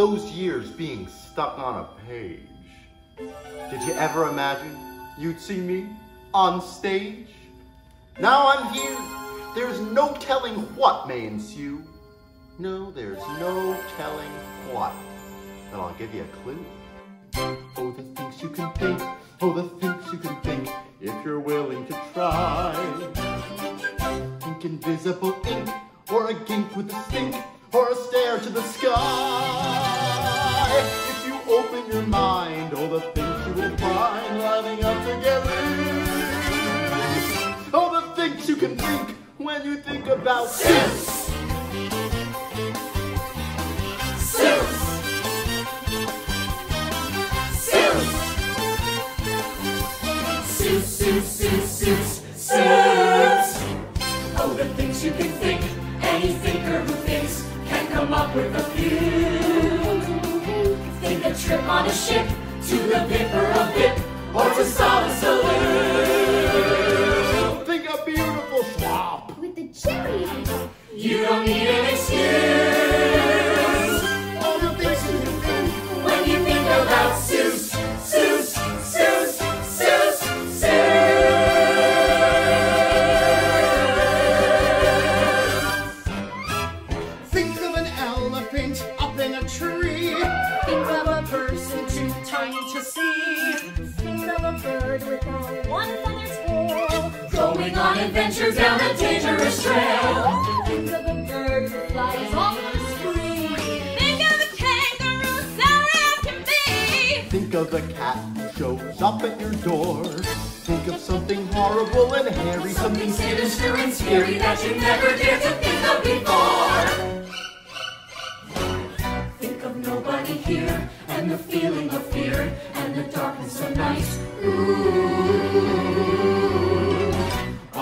those years being stuck on a page. Did you ever imagine you'd see me on stage? Now I'm here. There's no telling what may ensue. No, there's no telling what. But I'll give you a clue. Oh, the things you can think. Oh, the things you can think. If you're willing to try. Think invisible ink. Or a gink with a stink. Or a stare to the sky. If you open your mind, oh, the things you will find lining up together. Oh, the things you can think when you think about. Seuss. Seuss, Seuss, Seuss, Seuss, Seuss. Oh, the things you can up with a few. Think a trip on a ship to the Vipper of Vipp or to Solla Sollew. Think a beautiful swamp. With the cherry. You don't need an excuse. Going on adventures down a dangerous trail. Think of a bird that flies off the screen. Think of a kangaroo, sorry as can be. Think of the cat who shows up at your door. Think of something horrible and hairy, Something sinister and scary that you never dared to think of before. Think of nobody here and the feeling of fear and the darkness of night. Ooh.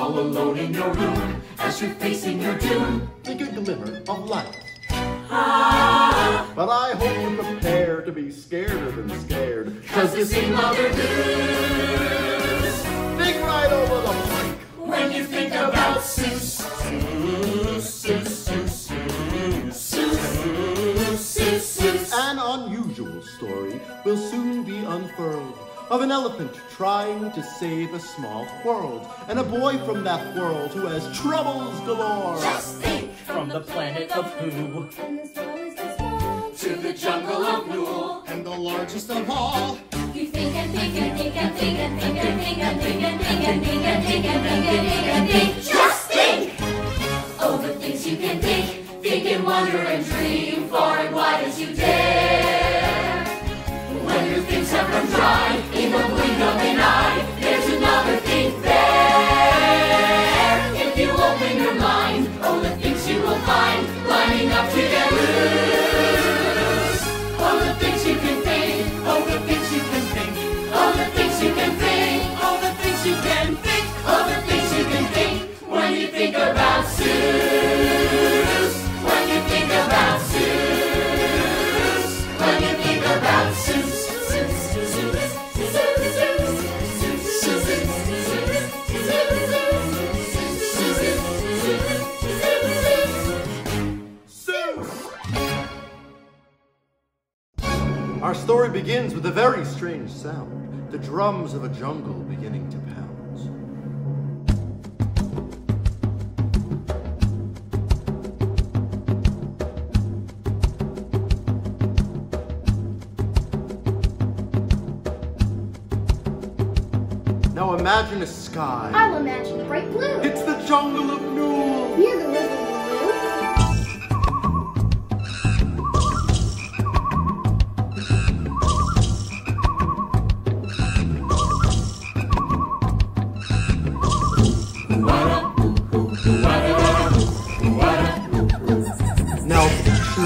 All alone in your room as you're facing your doom. Think a glimmer of light. Ah, But I hope you're prepared to be scareder than scared. cause the same other news. Think right over the brink. When you think about Seuss. An unusual story will soon be unfurled of an elephant trying to save a small world and a boy from that world who has troubles galore. Just think from the planet of Who And the smallest is small. to the jungle of Nool. And the largest of all. You think and think and think and think and think and think and think and think and think and think and think and think and think. Just think! Oh, the things you can think. Think and wonder and dream far and wide as you dare. Open your mind, all the things you will find lining up together. Our story begins with a very strange sound the drums of a jungle beginning to pound. Now imagine a sky. I'll imagine bright blue. It's the jungle of Nool. Near the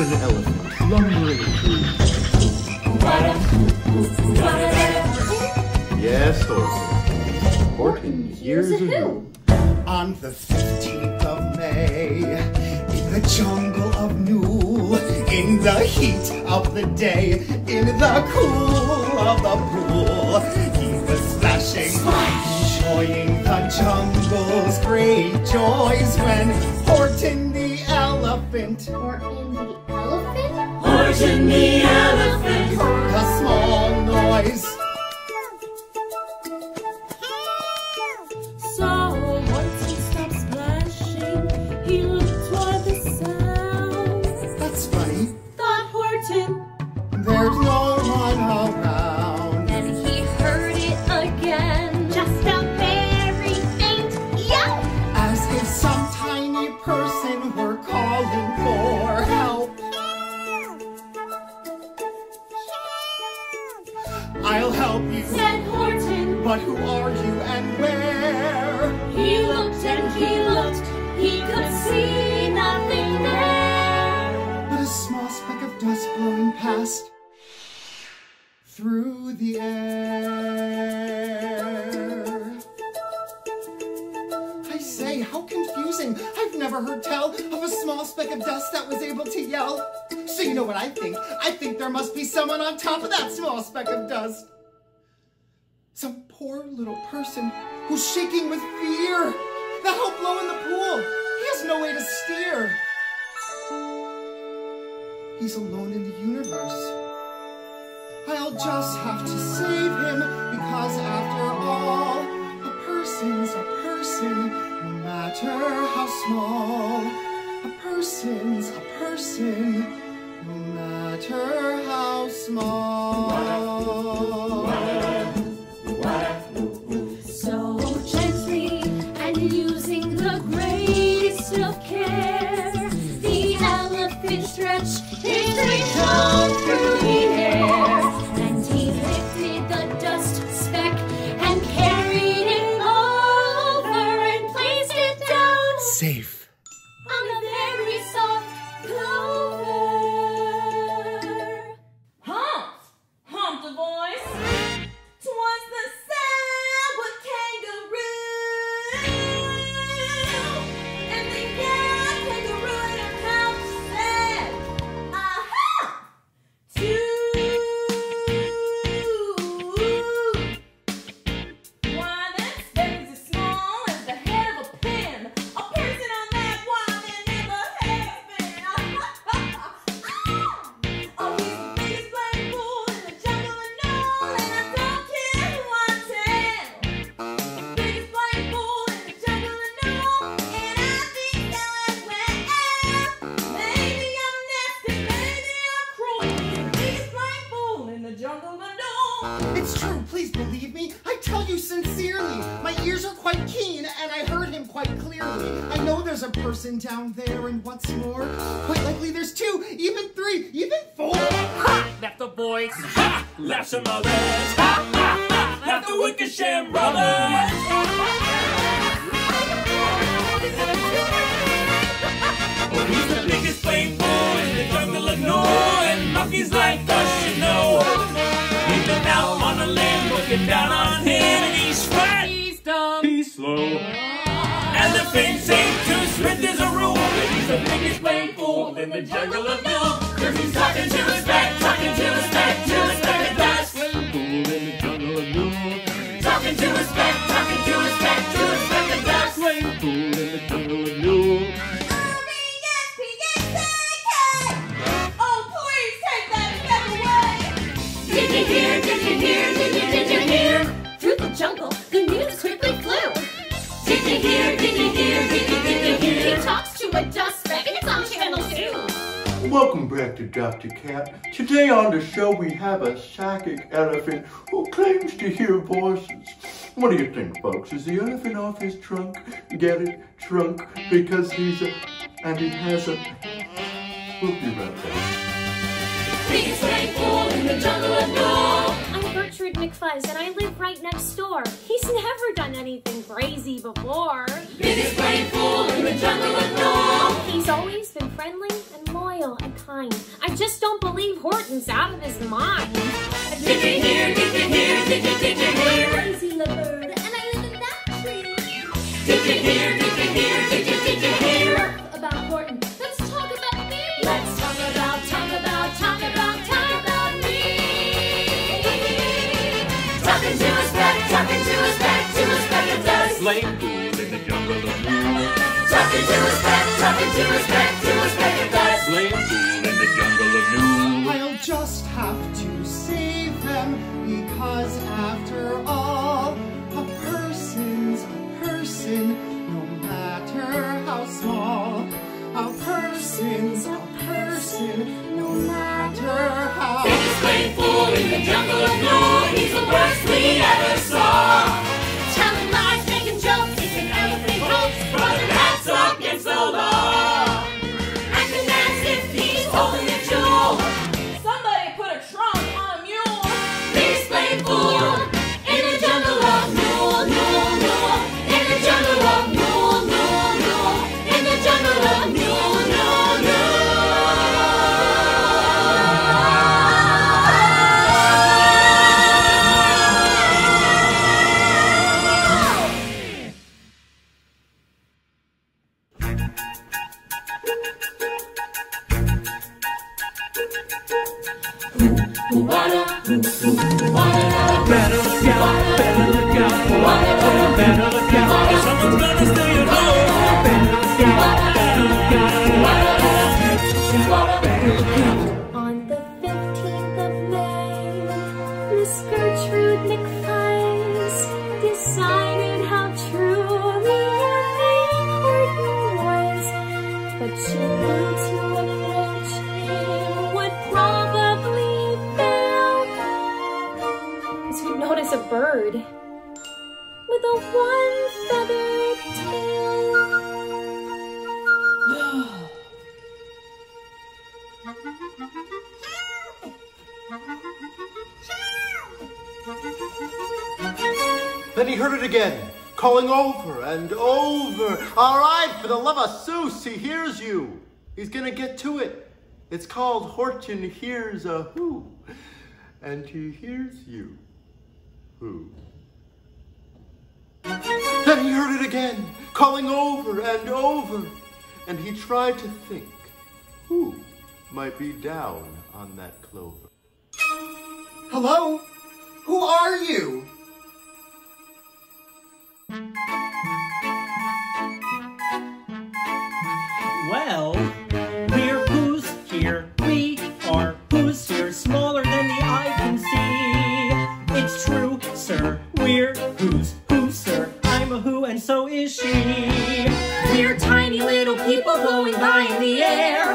an elephant lumbering through. Yes, Horton. Horton, here's a who. On the 15th of May, in the jungle of Nool, in the heat of the day, in the cool of the pool, he was splashing, enjoying the jungle's great joys when Horton elephant. Or in the elephant? Horse in the elephant. A small noise. Heard tell of a small speck of dust that was able to yell. So you know what I think? I think there must be someone on top of that small speck of dust. Some poor little person who's shaking with fear. That help blow in the pool. He has no way to steer. He's alone in the universe. I'll just have to save him because after all, a person's a person, matter how small. A person's a person, no matter how small. So gently and using the greatest of care, the elephant stretched his reach through the show we have a psychic elephant who claims to hear voices. What do you think, folks? Is the elephant off his trunk? Get it? Trunk? Because he's a... and he has a... We'll be right back. Biggest bull in the jungle of Nool. Gertrude McFuzz and I live right next door. He's never done anything crazy before. Biggest bull in the jungle of Nool. He's always been friendly and loyal and kind. I just don't believe Horton's out of his mind. Did you hear? Did you hear? Did you did you hear? Crazy little bird, and I live in that tree. Did you hear? Did you hear? Did you did you and does. Blame fool in the jungle of Nool. Talking to his back, talking to his back, to his back and does. Blame fool in the jungle of Nool. I'll just have to save them because after all, a person's a person, no matter how small. A person's a person, no matter how. Biggest black bull in the jungle of Nool. He's the worst we ever saw. Called Horton Hears a Who. And he hears you. Who? Then he heard it again, calling over and over. And he tried to think who might be down on that clover. Hello? Who are you? Well, smaller than the eye can see. It's true, sir. We're who's who, sir. I'm a who, and so is she. We're tiny little people blowing by in the air,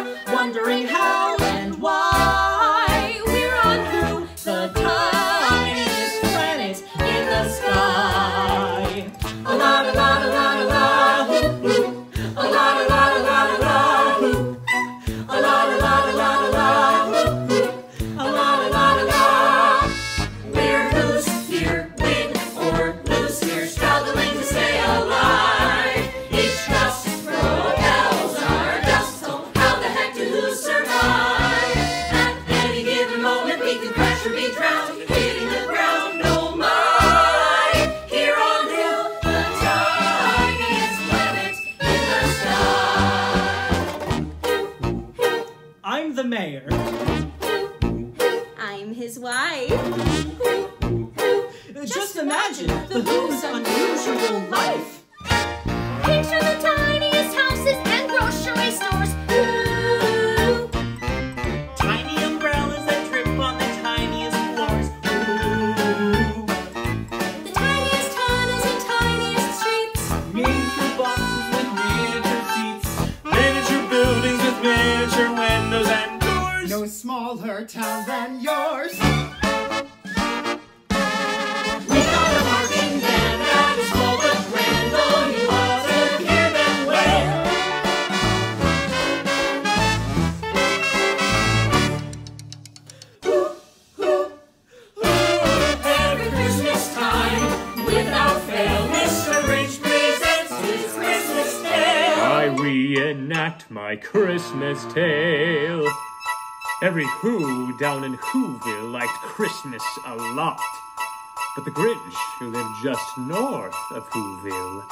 But the Grinch, who lived just north of Whoville,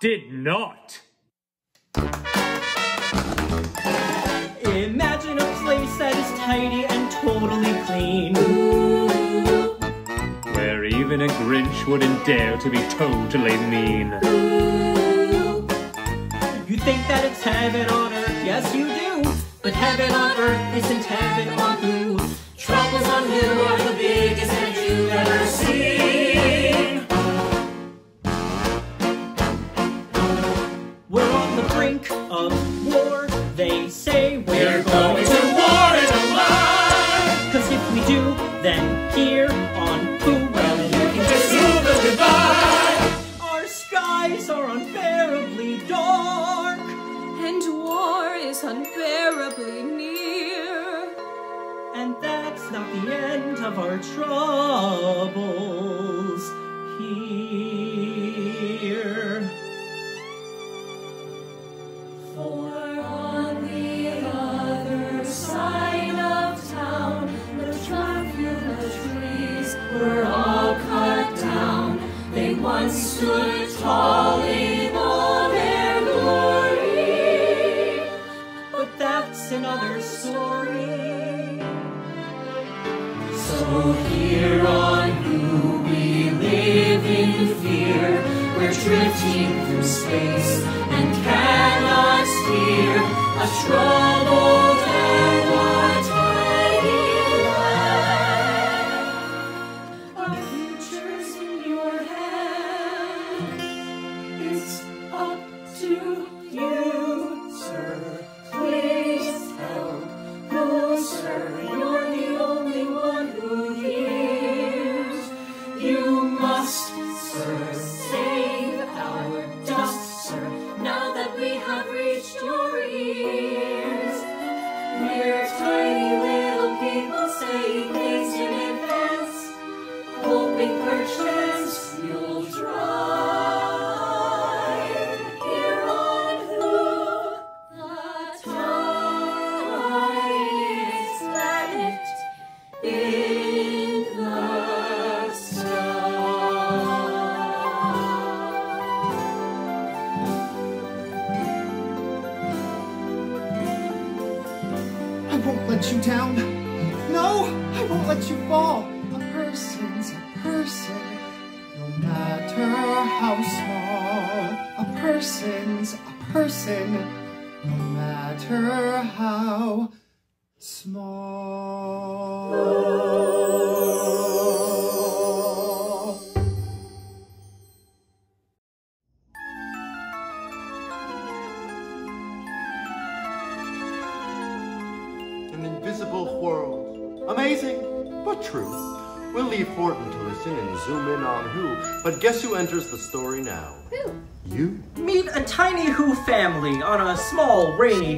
did not. Imagine a place that is tidy and totally clean. Where even a Grinch wouldn't dare to be totally mean. You think that it's heaven on earth, yes you do. But heaven on earth isn't heaven on who. Troubles on who are the biggest We're of war, they say we're going of our troubles here. For on the other side of town, the Truffula trees were all cut down. They once stood tall in all their glory. But that's another Here on we live in fear, we're drifting through space and cannot steer a trouble.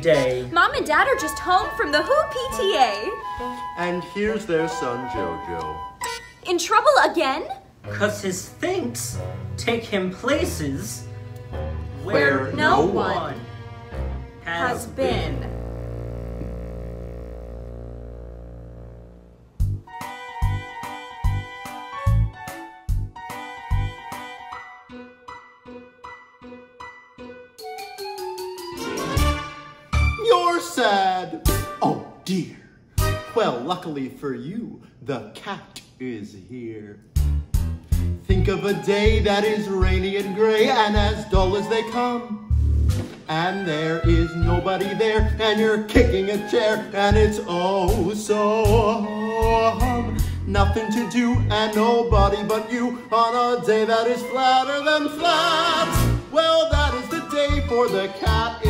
Day. Mom and Dad are just home from the Who PTA. And here's their son Jojo. In trouble again? Cause his thinks take him places Where where no no one one Has been. You're luckily for you, the cat is here. Think of a day that is rainy and gray and as dull as they come. And there is nobody there, and you're kicking a chair, and it's oh so hum. Nothing to do, and nobody but you on a day that is flatter than flat. Well, that is the day for the cat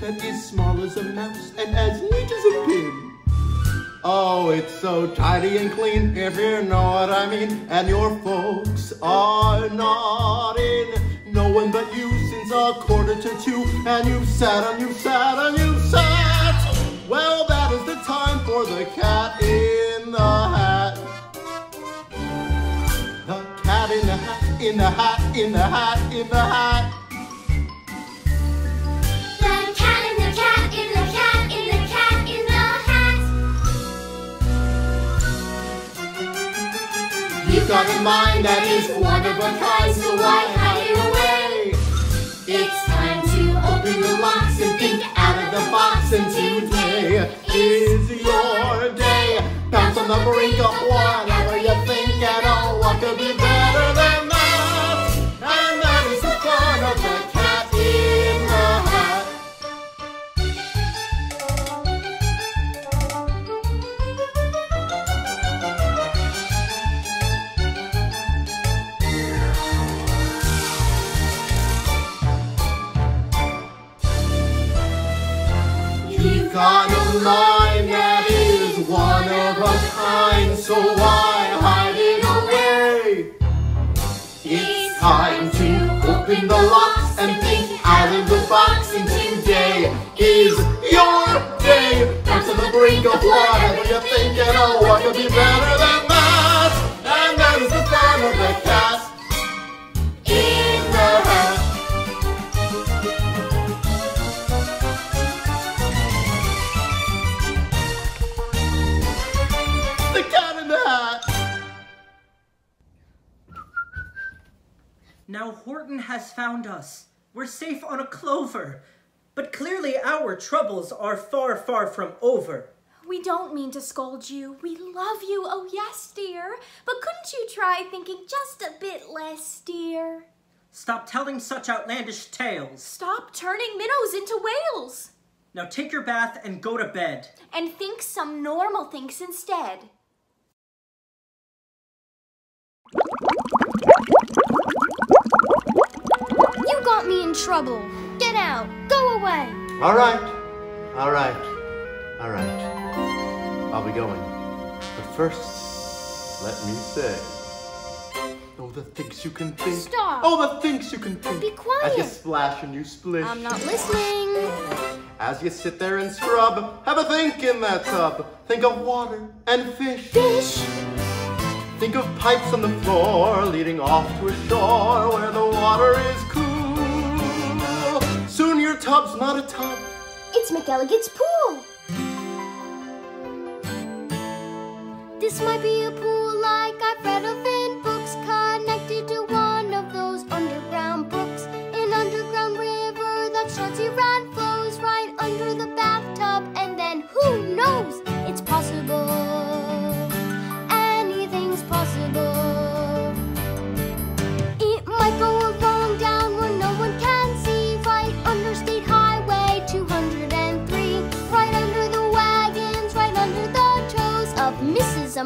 that is small as a mouse and as neat as a pin. Oh, it's so tidy and clean, if you know what I mean. And your folks are not in. No one but you since a quarter to two. And you've sat and you've sat and you've sat. Well, that is the time for the cat in the hat. The cat in the hat, in the hat, in the hat, in the hat. Got a mind that is one of a kind, so why hide it away? It's time to open the locks and think out of the box. And today is your day. Bounce on the brink of whatever you think and oh, what could be You've got a mind that is one of a kind, so why hide it away? It's time to open the locks and think out of the box, and today is your day. Bounce on the brink of whatever you're thinking, oh, what could be better than Now Horton has found us. We're safe on a clover. But clearly our troubles are far, far from over. We don't mean to scold you. We love you, oh yes, dear. But couldn't you try thinking just a bit less, dear? Stop telling such outlandish tales. Stop turning minnows into whales. Now take your bath and go to bed. And think some normal things instead. Got me in trouble. Get out. Go away. All right, all right, all right. I'll be going. But first, let me say. Oh, the things you can think. Stop. Oh, the things you can think. Be quiet. As you splash and you splish. I'm not listening. As you sit there and scrub, have a think in that tub. Think of water and fish. Fish. Think of pipes on the floor leading off to a shore where the water is cool. Your tub's not a tub. It's McElligot's pool. This might be a pool like I've read of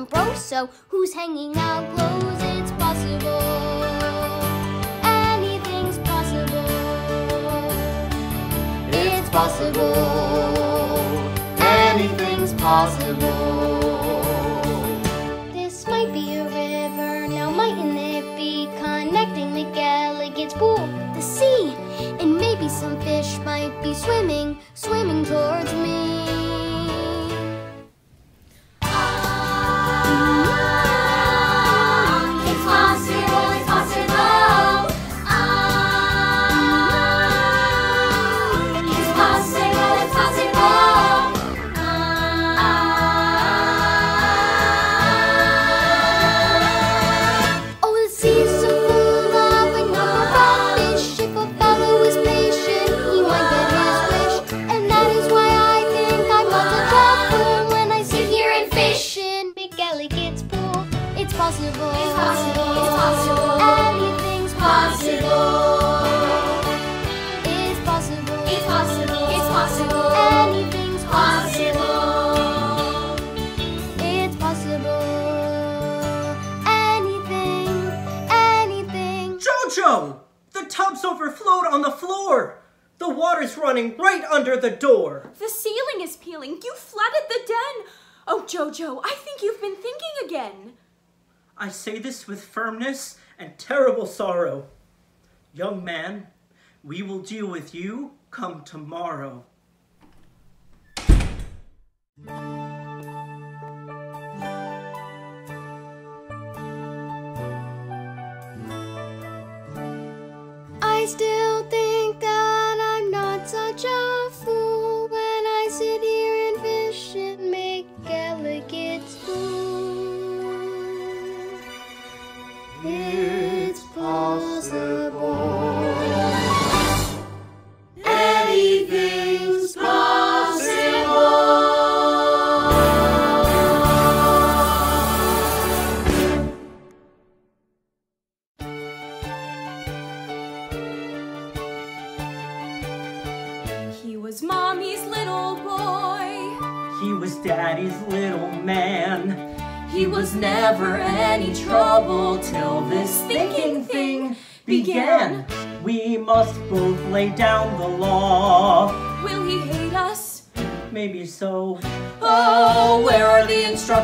Mrs. Umbroso, who's hanging out clothes. It's possible. Anything's possible. It's possible. Anything's possible. This might be a river, now mightn't it be connecting McElligot's pool, the sea, and maybe some fish might be swimming, swimming towards me. Overflowed on the floor. The water's running right under the door. The ceiling is peeling. You flooded the den. Oh, Jojo, I think you've been thinking again. I say this with firmness and terrible sorrow. Young man, we will deal with you come tomorrow. I still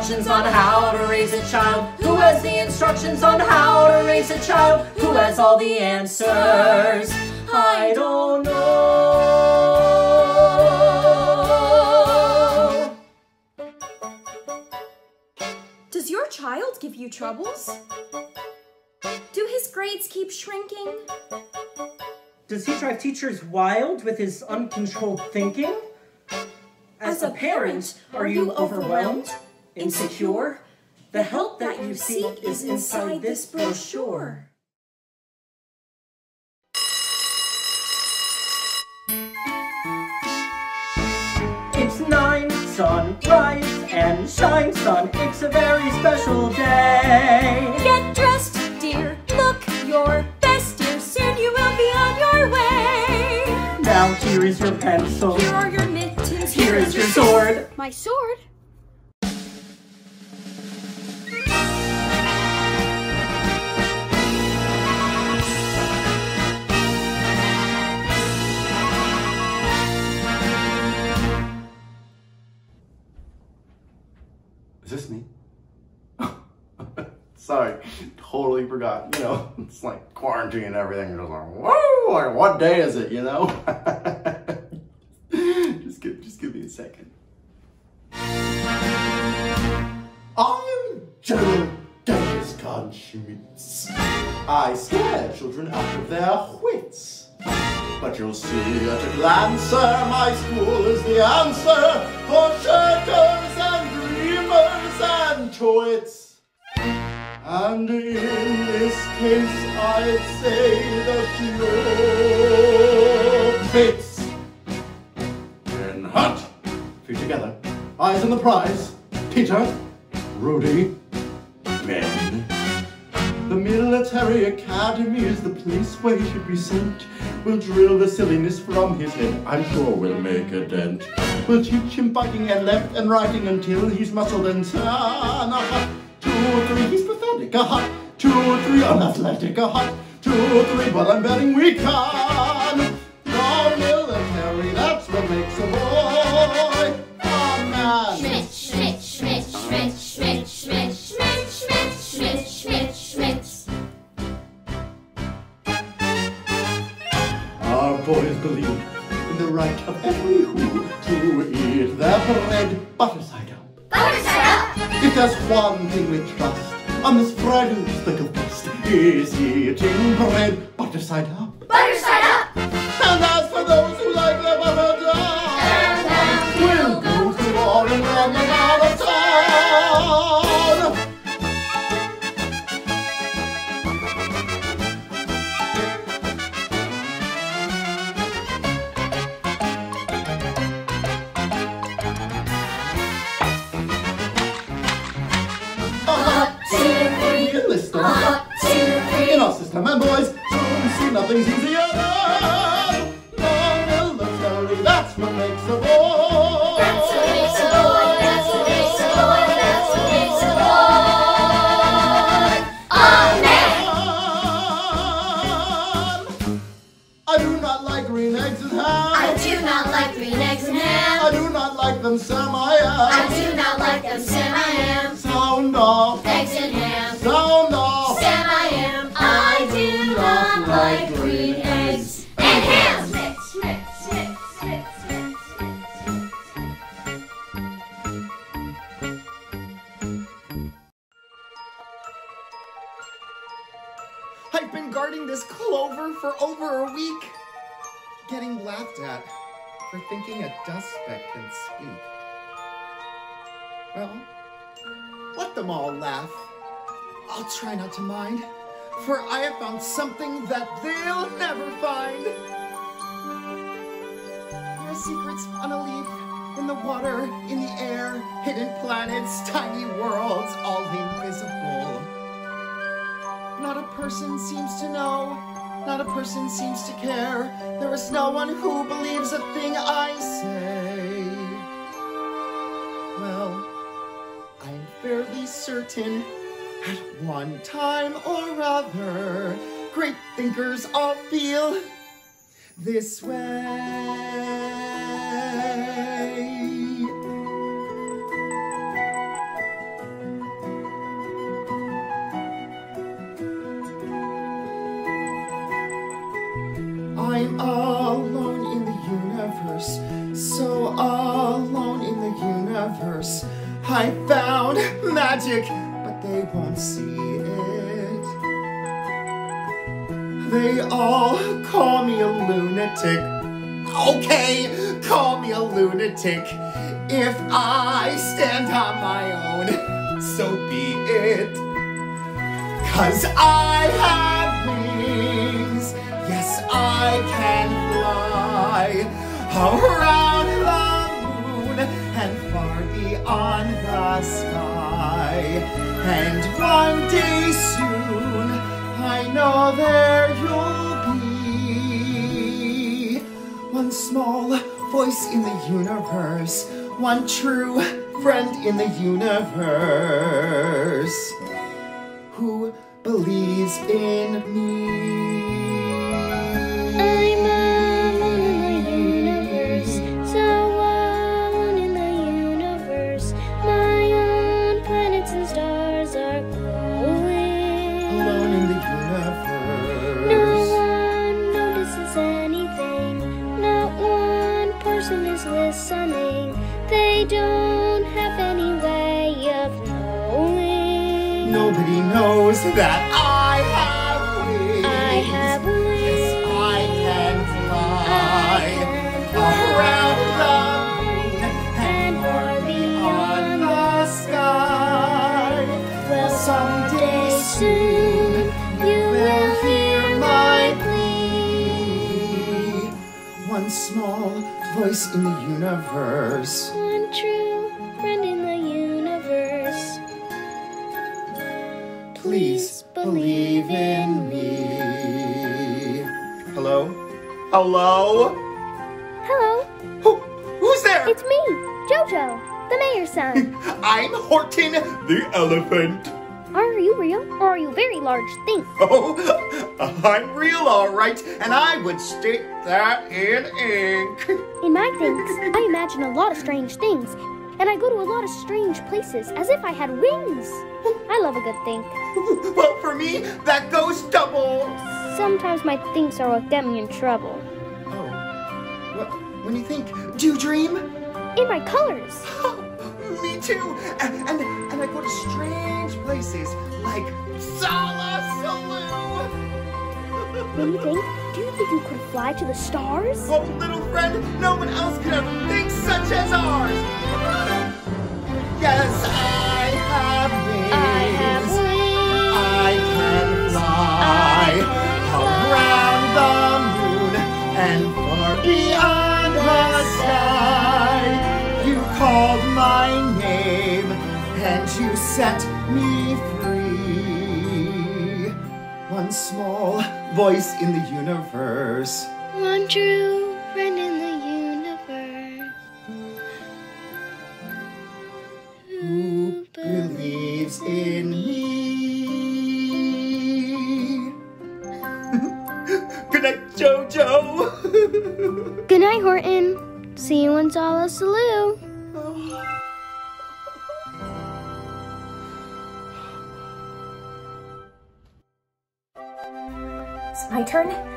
instructions on how to raise a child? Who has the instructions on how to raise a child? Who has all the answers? I don't know. Does your child give you troubles? Do his grades keep shrinking? Does he drive teachers wild with his uncontrolled thinking? As a parent, are you overwhelmed? Insecure? The help that you seek is inside this brochure. It's nine, sunrise. and shine, son. It's a very special day. Get dressed, dear. Look your best, dear. Soon you will be on your way. Now here is your pencil. Here are your mittens. Here is your sword. My sword? Sorry, totally forgot. You know, it's like quarantine and everything. Just like, whoa, like what day is it? You know? just give, just give me a second. I'm General Dennis Schmitz. I scare children out of their wits. But you'll see at a glance, sir, my school is the answer for shirkers and dreamers and twits. And in this case, I'd say that you're fits. In hunt, feet together, eyes on the prize. Peter, Rudy, men. The military academy is the place where he should be sent. We'll drill the silliness from his head. I'm sure we'll make a dent. We'll teach him biting and left and righting until he's muscled and tan. Two or three, he's pathetic. A hot, two or three, unathletic. A hot, two or three, but I'm betting we can. The military, that's what makes a boy a man. Schmidt, Schmidt, Schmidt, Schmidt, Schmidt, Schmidt, Schmidt, Schmidt, Schmidt, Schmidt, Schmidt. Our boys believe in the right of every who to eat their bread butter side up. Butter side up. If there's one thing we trust on this Friday thick of dust, is eating bread butter side up. Butter side up. And as for those who like their butter And then we'll go to war and run them our system, and boys, soon see nothing's easier than the military. That's what makes a boy. That's what makes a boy. That's what makes a boy. That's what makes a boy. A man. I do not like green eggs and ham. I do not like green eggs and I do not like them Sam I do not like them Sam for over a week, getting laughed at for thinking a dust speck can speak. Well, let them all laugh. I'll try not to mind, for I have found something that they'll never find. There are secrets on a leaf, in the water, in the air, hidden planets, tiny worlds, all invisible. Not a person seems to know, not a person seems to care. There is no one who believes a thing I say. Well, I'm fairly certain at one time or other, great thinkers all feel this way. I'm alone in the universe, so alone in the universe. I found magic, but they won't see it. They all call me a lunatic. Okay, call me a lunatic. If I stand on my own, so be it. Cause I have I can fly around the moon and far beyond the sky. And one day soon, I know there you'll be. One small voice in the universe, one true friend in the universe who believes in me. Knows that I have wings. I have wings. Yes, I can fly I can around the moon and far beyond beyond the sky. Well, someday soon you will hear my plea. One small voice in the universe. Hello? Hello, Who, who's there? it's me, Jojo, the mayor's son. I'm Horton the elephant. are you real or are you very large thing? Oh, I'm real, all right, and I would stick that in ink. In my things, I imagine a lot of strange things, and I go to a lot of strange places as if I had wings. I love a good think. Well, for me, that goes double. Sometimes my thinks are what get me in trouble. Oh, well, when you think, do you dream? In my colors. Oh, me too. And, and and I go to strange places like Solla Sollew. When you think, do you think could fly to the stars? Oh, little friend, no one else could have things such as ours. Yes, I have wings. I have wings. I can fly around the moon and far beyond the sky. You called my name and you set me free. One small voice in the universe. One true It's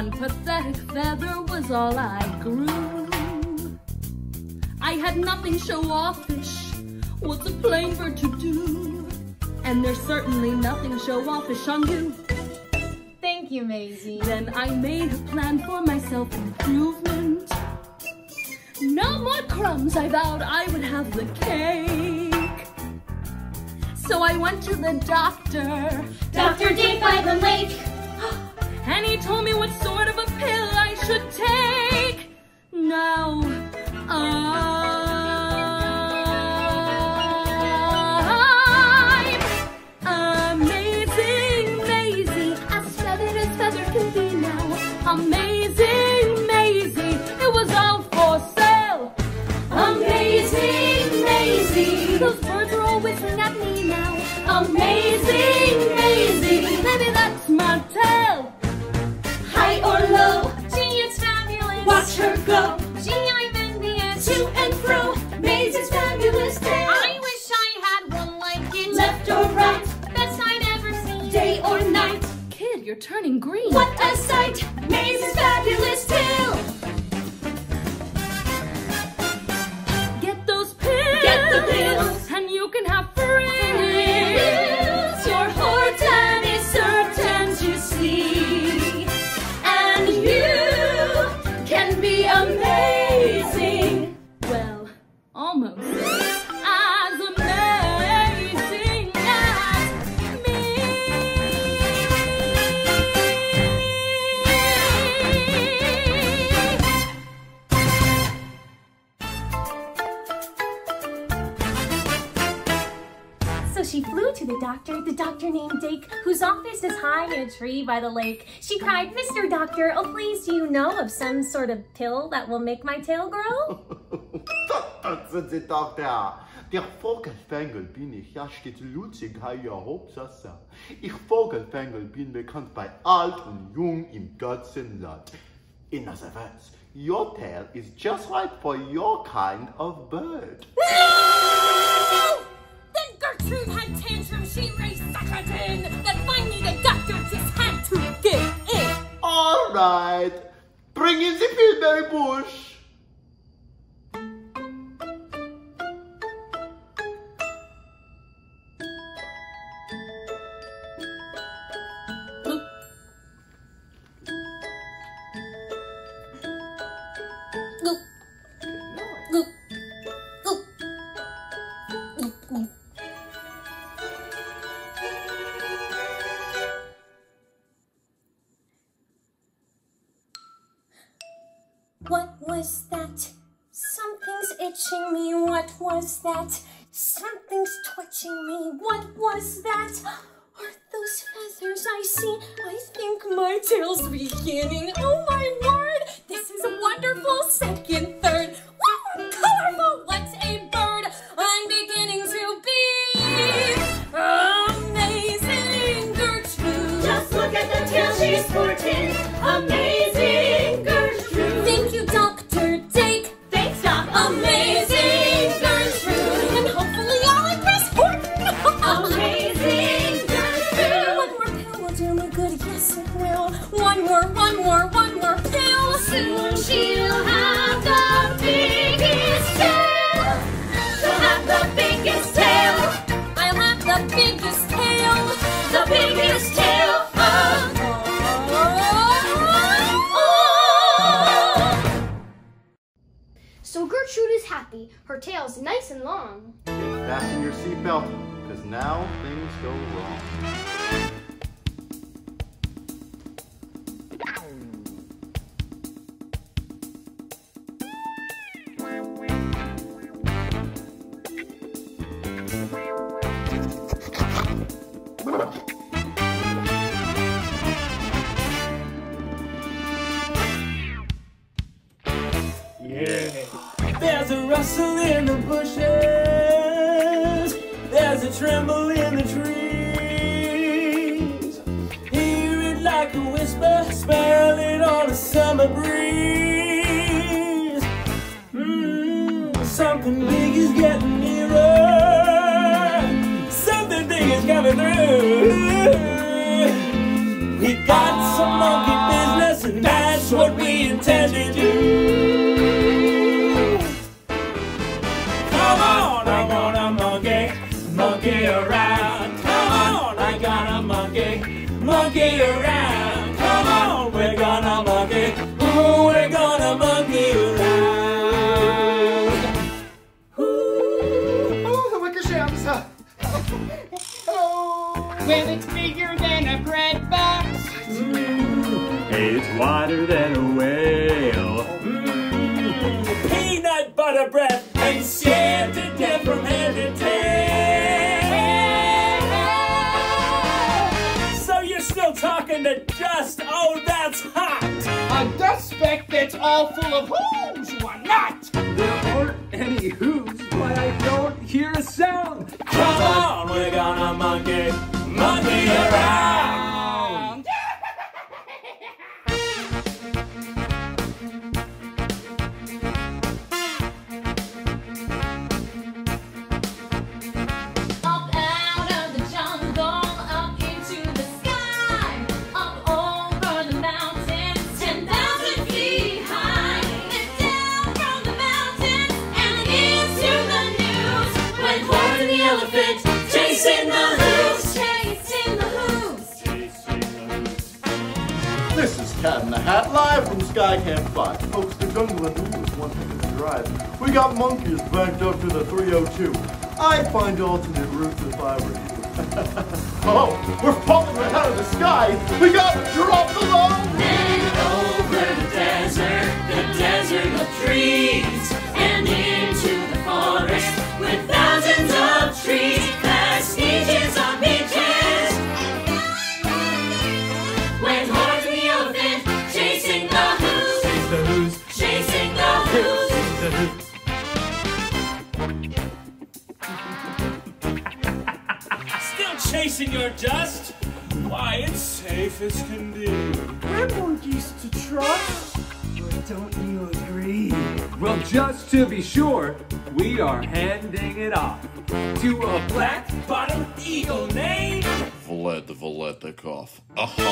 One pathetic feather was all I grew. I had nothing show offish. What's a plain bird to do? And there's certainly nothing show-offish on you. Thank you, Mayzie. Then I made a plan for my self-improvement. No more crumbs, I vowed I would have the cake. So I went to the doctor, Dr. Dake by the lake. And he told me what sort of a pill I should take. Now, I'm amazing, Mayzie, as feathered as feather can be now. Amazing, Mayzie, it was all for sale. Amazing Mayzie. Those birds are all whistling at me now. Amazing turning green. What a sight! By the lake. She cried, Mr. Doctor, oh please do you know of some sort of pill that will make my tail grow? Sie der, Vogelfängel bin ich, ja steht Lutzig, ja Hauptsassa. Ich Vogelfängel bin bekannt bei alt und jung im ganzen Land. In other words, your tail is just right for your kind of bird. Then Gertrude had tantrum. She raised such a din that finally the doctor just had to give in. All right, bring in the Pillberry bush. What was that? Are those feathers I see? I think my tail's beginning. Oh my word! This is a wonderful second things go wrong. we got monkeys backed up to the 302. I'd find alternate routes if I were you. oh, we're falling right out of the sky. We got dropped alone. are handing it off to a black bottom eagle named Vlad Vladikoff. Uh-huh.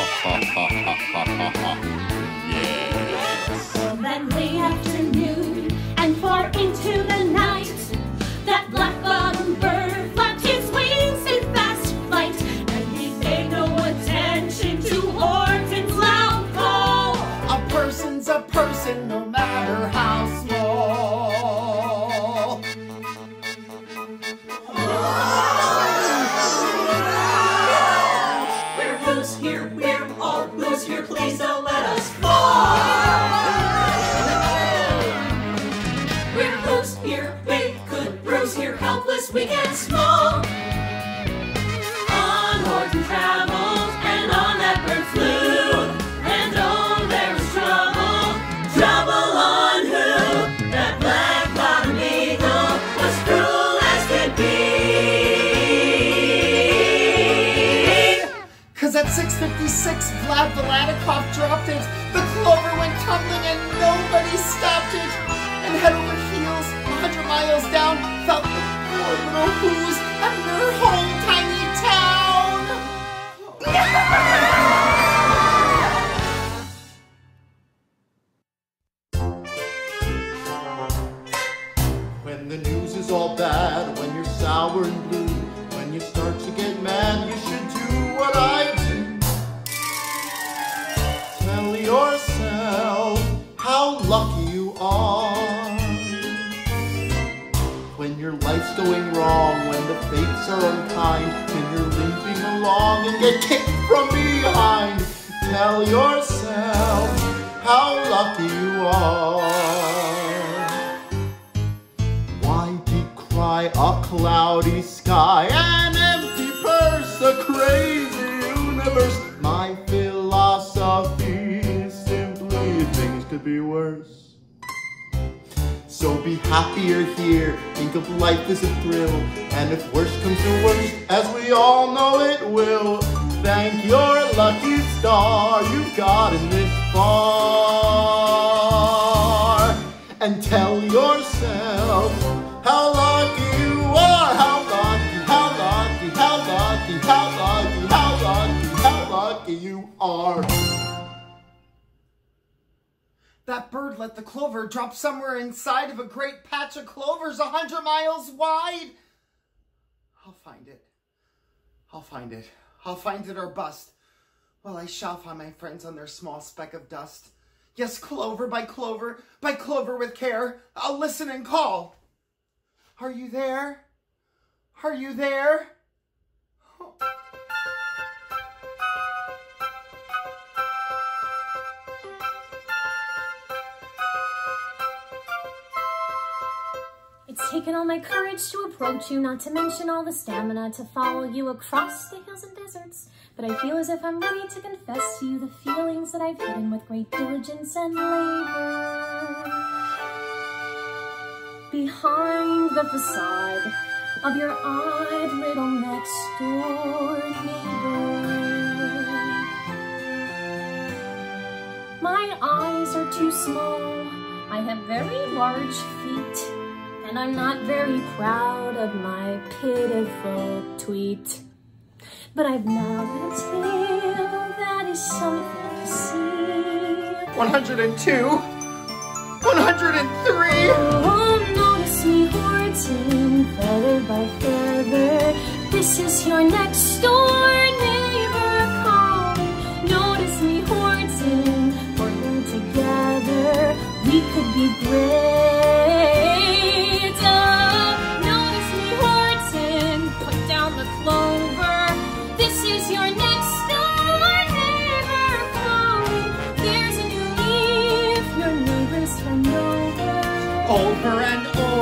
get kicked from behind. Tell yourself how lucky you are. Why decry a cloudy sky, an empty purse, a crazy universe? My philosophy is simply things could be worse. So be happier here think of life as a thrill. And if worse comes to worst, as we all know it will, thank your lucky star you've gotten this far. And tell yourself let the clover drop somewhere inside of a great patch of clovers a hundred miles wide. I'll find it. I'll find it. I'll find it or bust. While I shall find my friends on their small speck of dust. Yes, clover by clover, by clover with care, I'll listen and call. Are you there? Are you there? Taken all my courage to approach you, not to mention all the stamina to follow you across the hills and deserts. But I feel as if I'm ready to confess to you the feelings that I've hidden with great diligence and labor. Behind the facade of your odd little next door neighbor. My eyes are too small. I have very large feet. And I'm not very proud of my pitiful tweet. But I've now a tale that is something to see. 102, 103. Oh, notice me Horton feather by feather. This is your next door neighbor calling. Notice me Horton, working together. We could be great. Over. And over,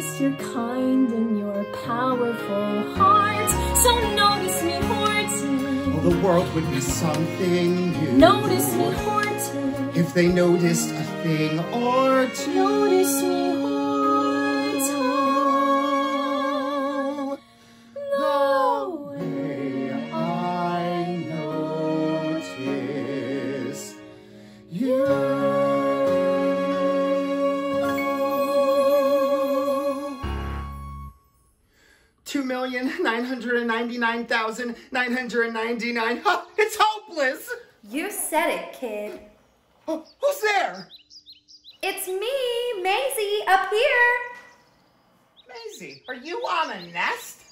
noticed your kind and your powerful heart. So notice me Horton. Oh, the world would be something new. Notice me Horton. If they noticed a thing or two. Notice me 999,999. It's hopeless. You said it, kid. Oh, who's there? It's me, Mayzie, up here. Mayzie, are you on a nest?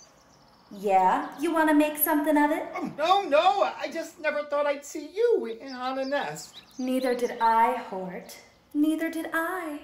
Yeah, you want to make something of it? Oh, no, no, I just never thought I'd see you on a nest. Neither did I, Hort. Neither did I.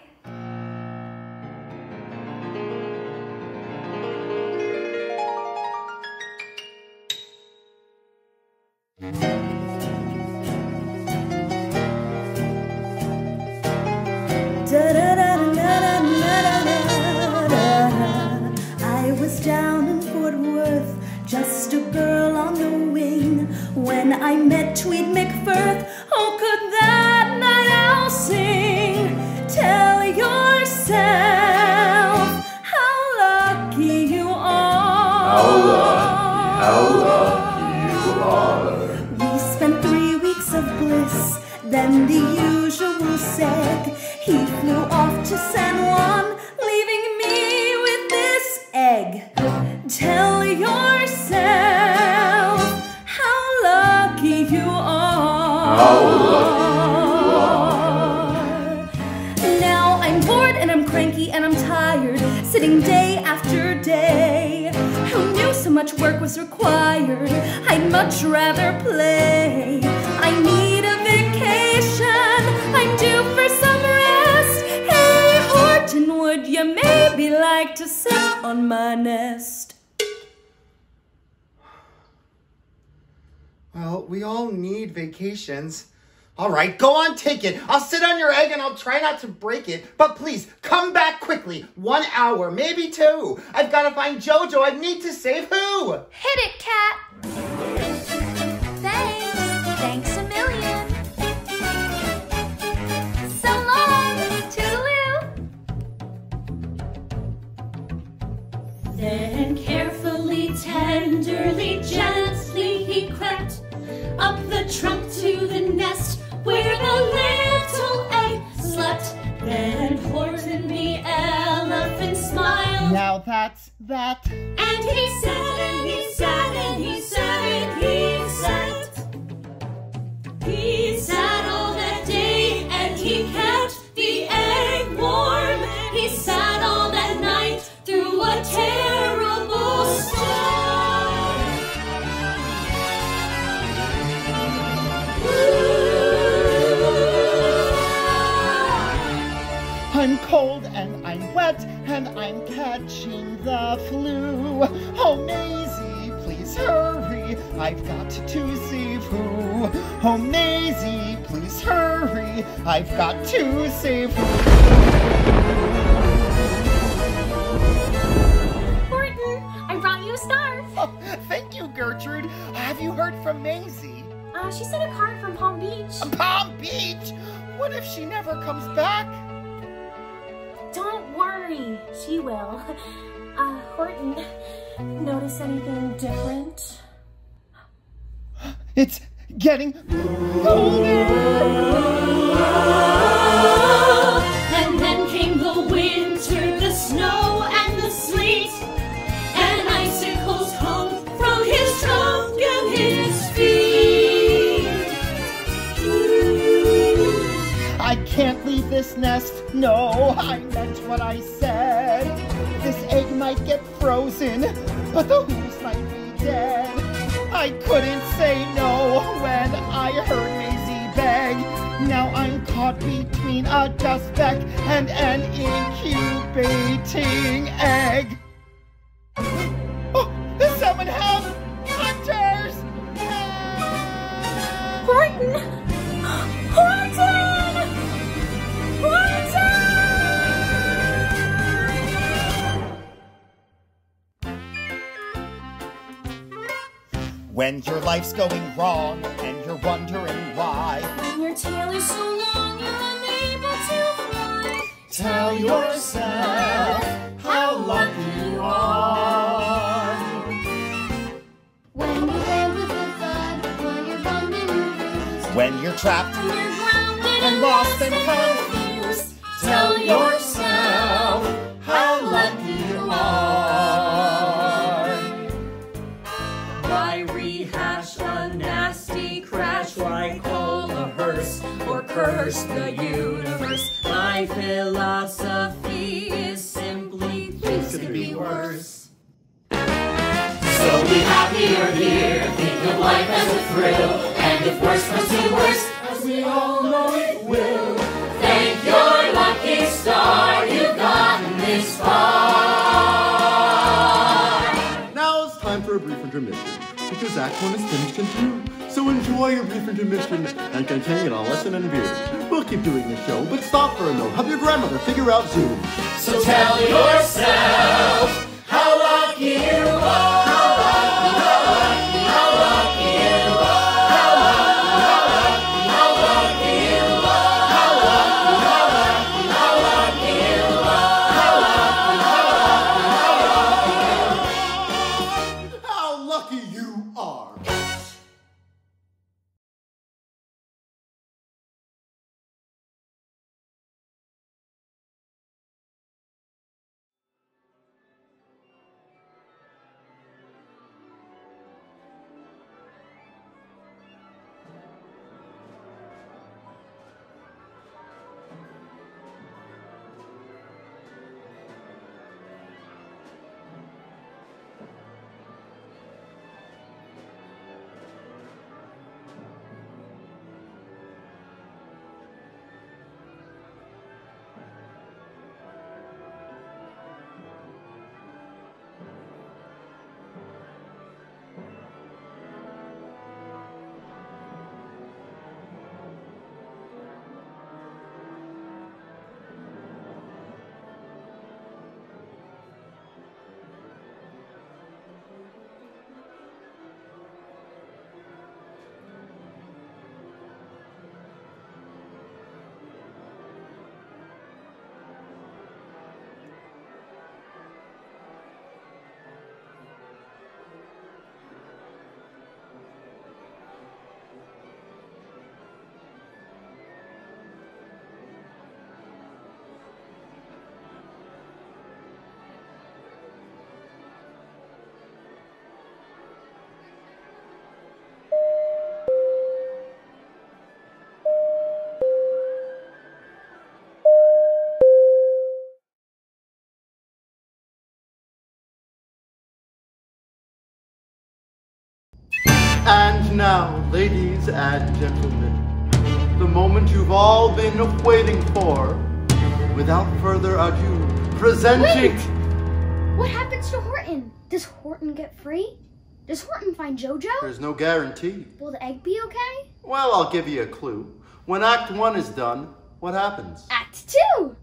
just a girl on the wing. When I met Tweed McFirth, oh, could that night I'll sing. Tell yourself how lucky you are. How lucky you are. We spent three weeks of bliss, then the usual seg. He flew off to San Juan, are. Now I'm bored and I'm cranky and I'm tired, sitting day after day. Who knew so much work was required? I'd much rather play. I need a vacation. I'm due for some rest. Hey, Horton, would you maybe like to sit on my nest? Well, we all need vacations. All right, go on, take it. I'll sit on your egg and I'll try not to break it. But please, come back quickly. One hour, maybe two. I've got to find JoJo. I need to save who? Hit it, cat. Thanks. Thanks a million. So long, Toodaloo. Then carefully, tenderly, gently up the trunk to the nest where the little egg slept. Then Horton the elephant smiled. Now that's that. And he sat and he sat and he sat and he sat. He sat cold and I'm wet and I'm catching the flu. Oh, Mayzie, please hurry. I've got to see who. Oh, Mayzie, please hurry. I've got to save who. Horton, I brought you a scarf. Oh, thank you, Gertrude. Have you heard from Mayzie? Uh, she sent a card from Palm Beach. Palm Beach? What if she never comes back? Don't worry, she will. Uh, Horton, notice anything different? It's getting colder. This nest. No, I meant what I said. This egg might get frozen, but the who's might be dead. I couldn't say no when I heard Mayzie beg. Now I'm caught between a dust speck and an incubating egg. Oh, does someone help? Hunters! Horton! When your life's going wrong and you're wondering why, When your tail is so long you're unable to fly. tell yourself how lucky you are. When you land with a thud, when you're bummed and you're bruised, When you're trapped You're grounded and lost and confused, curse the universe? My philosophy is simply things could be worse. So be happier here, think of life as a thrill, and if worse comes to worse, as we all know it will, thank your lucky star you've gotten this far. Now it's time for a brief intermission, because Act 1 is finished in 2. Enjoy your brief intermission and continue on Lesson and View. We'll keep doing the show, but stop for a note. Have your grandmother figure out Zoom. So tell yourself how lucky you now, ladies and gentlemen, the moment you've all been waiting for. Without further ado, presenting. Wait! What happens to Horton? Does Horton get free? Does Horton find JoJo? There's no guarantee. Will the egg be okay? Well, I'll give you a clue. When Act 1 is done, what happens? Act 2!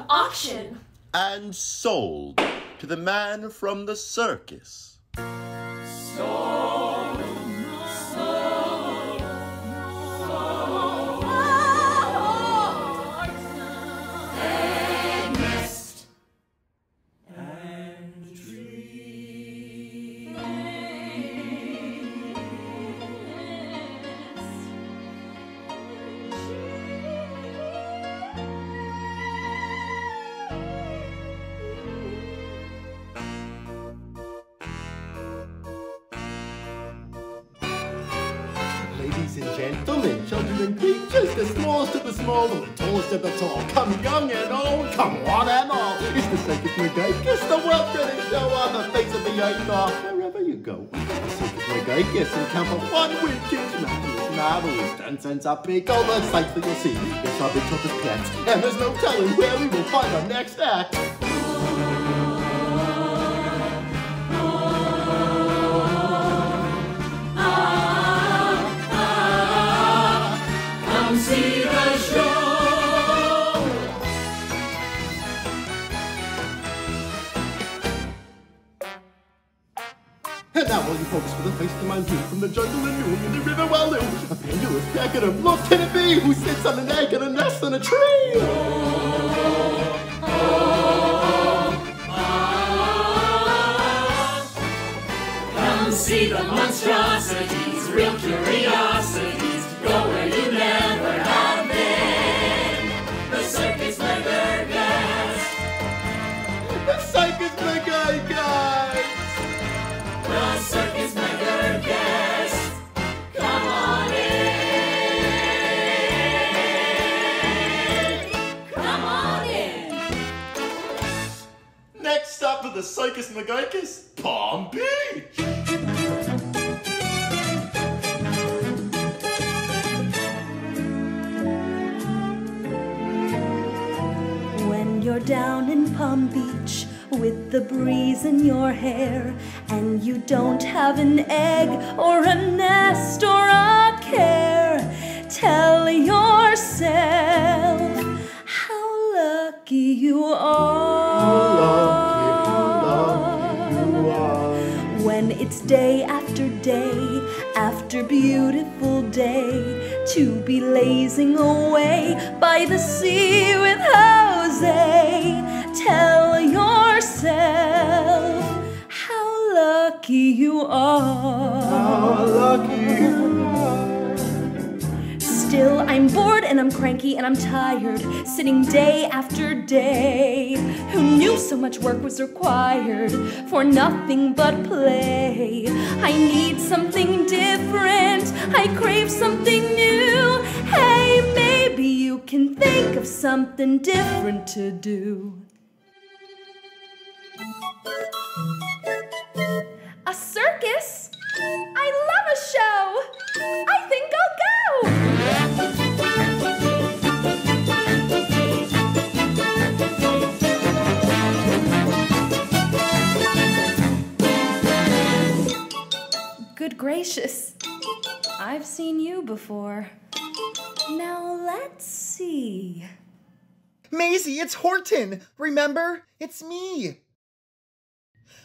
To auction. And sold to the man from the circus. Ladies and the tall. Come young and old, come one and all. It's the Circus McGurkus, the world greatest show on the face of the earth. Oh, wherever you go, the Circus McGurkus and count for one wicked, marvelous, marvelous, ten cents a peek. All the sights that you'll see. Yes, our big is pets, and there's no telling where we will find our next act. Ah, ah, come see the you folks for the face to my view from the jungle and Nool in the river Walloon. A pendulous packet of look can it be who sits on an egg and a nest on a tree? Come see the monstrosities, real curiosities. The Circus McGurkus, Palm Beach! When you're down in Palm Beach with the breeze in your hair, and you don't have an egg or a nest or a care, tell yourself how lucky you are. Day after day after beautiful day to be lazing away by the sea with Jose, tell yourself how lucky you are. How lucky you Still, I'm bored and I'm cranky and I'm tired, sitting day after day. Who knew so much work was required for nothing but play? I need something different, I crave something new. Hey, maybe you can think of something different to do. A circus? I love a show! I think I'll go! Gracious. I've seen you before. Now let's see. Mayzie, it's Horton. Remember? It's me.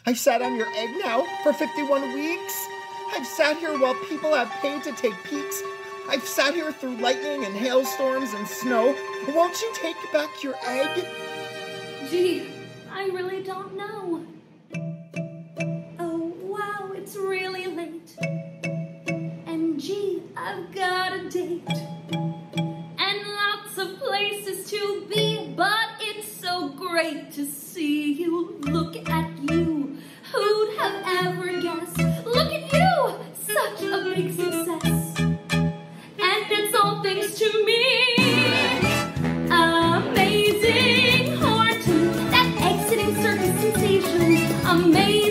I've sat on your egg now for 51 weeks. I've sat here while people have paid to take peeks. I've sat here through lightning and hailstorms and snow. Won't you take back your egg? Gee, I really don't know. Gee, I've got a date. And lots of places to be, but it's so great to see you. Look at you. Who'd have ever guessed? Look at you! Such a big success. And it's all thanks to me. Amazing Horton, that exiting circus sensation. Amazing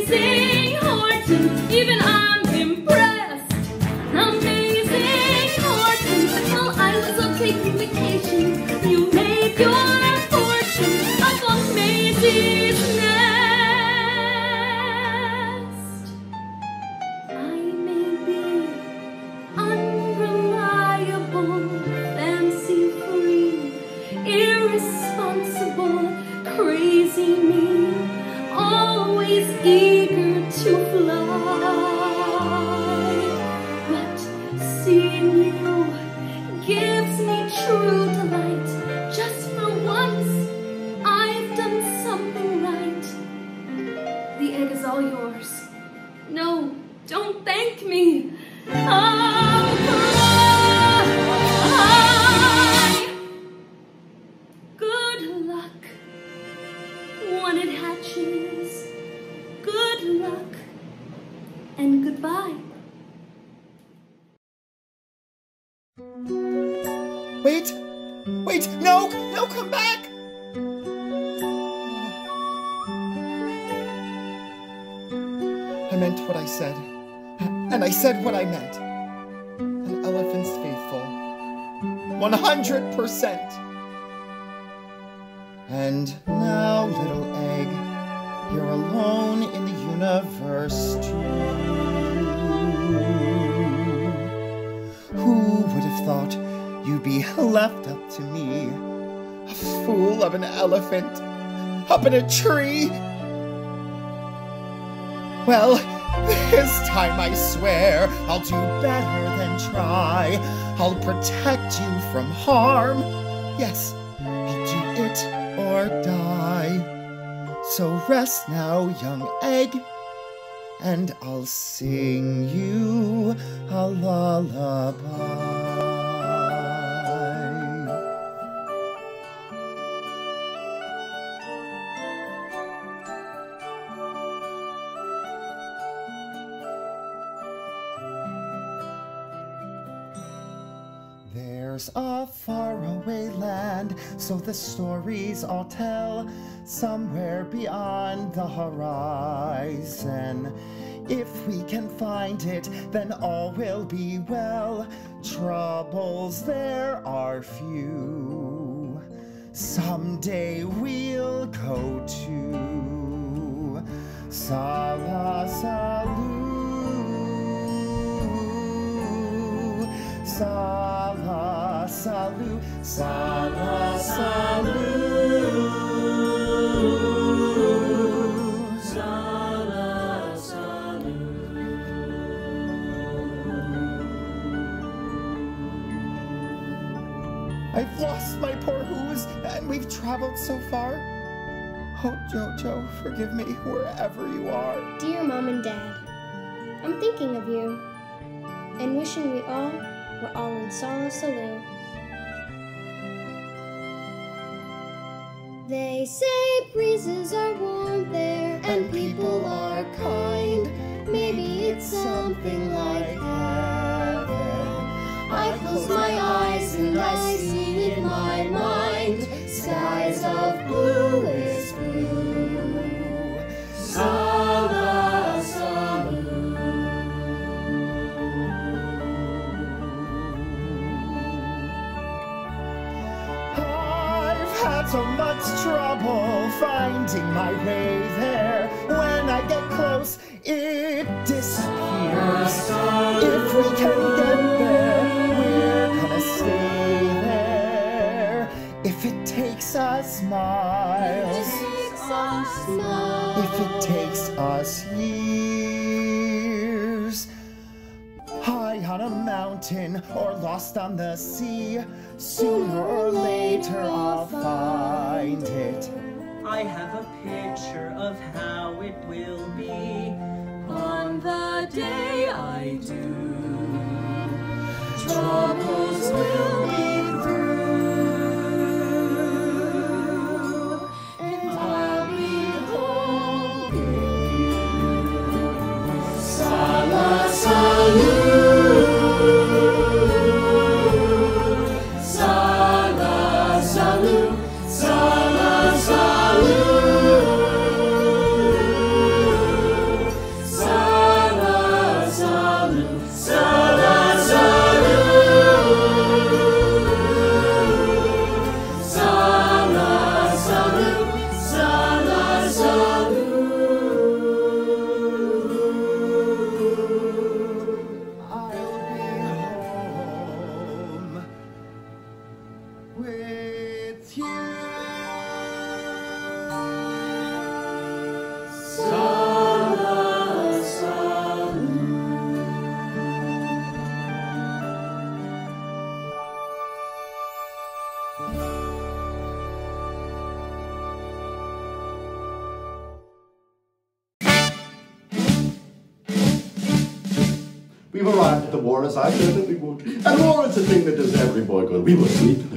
100%! And now, little egg, you're alone in the universe too. Who would have thought you'd be left up to me? A fool of an elephant up in a tree? Well, this time I swear I'll do better than try. I'll protect you from harm. Yes, I'll do it or die. So rest now, young egg, and I'll sing you a lullaby. There's a faraway land, so the stories all tell, somewhere beyond the horizon. If we can find it, then all will be well. Troubles there are few. Someday we'll go to Solla Sollew. Solla Sollew, Solla Sollew. Solla, Sollew. I've lost my poor Who's, and we've traveled so far. Oh, Jojo, forgive me wherever you are. Dear Mom and Dad, I'm thinking of you and wishing we all were all in Solla Sollew. They say breezes are warm there and people are kind. Maybe it's something like heaven. I close my eyes and I see in my mind skies of trouble finding my way there. When I get close, it disappears. If we can get there, we're gonna stay there. If it takes us miles, if it takes us years. High on a mountain or lost on the sea, sooner or later I'll find it. I have a picture of how it will be On the day I do, troubles will be